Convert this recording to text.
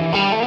Bye.